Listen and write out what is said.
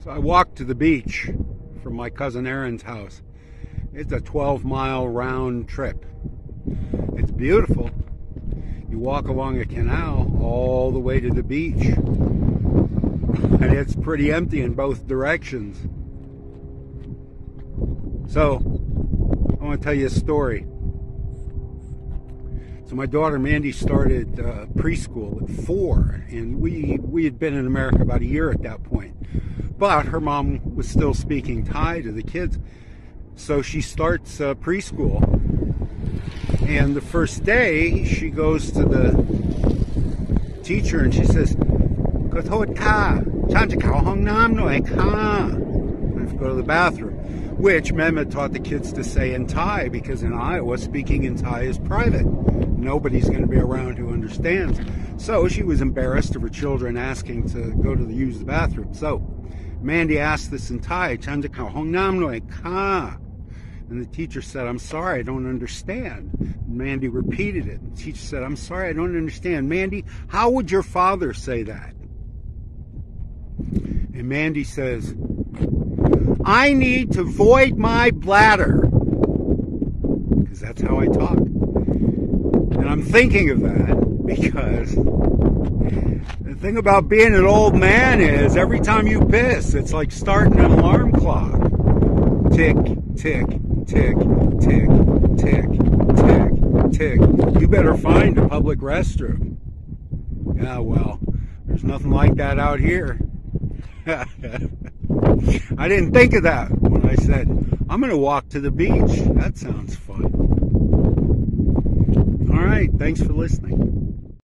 So I walked to the beach from my cousin Aaron's house. It's a 12 mile round trip. It's beautiful. You walk along a canal all the way to the beach. And it's pretty empty in both directions. So, I want to tell you a story. So my daughter Mandy started uh, preschool at four, and we we had been in America about a year at that point. But her mom was still speaking Thai to the kids. So she starts uh, preschool. And the first day, she goes to the teacher and she says, Go to ka, nam ka. I have to go to the bathroom. Which Mehmet taught the kids to say in Thai because in Iowa, speaking in Thai is private. Nobody's going to be around who understands. So she was embarrassed of her children asking to go to the, use the bathroom. So Mandy asked this entire Chanja Ka Hong Namnoi Ka. And the teacher said, I'm sorry, I don't understand. Mandy repeated it. The teacher said, I'm sorry, I don't understand. Mandy, how would your father say that? And Mandy says, I need to void my bladder. Because that's how I talk. And I'm thinking of that because thing about being an old man is every time you piss, it's like starting an alarm clock. Tick, tick, tick, tick, tick, tick, tick. You better find a public restroom. Yeah, well, there's nothing like that out here. I didn't think of that when I said, I'm going to walk to the beach. That sounds fun. All right, thanks for listening.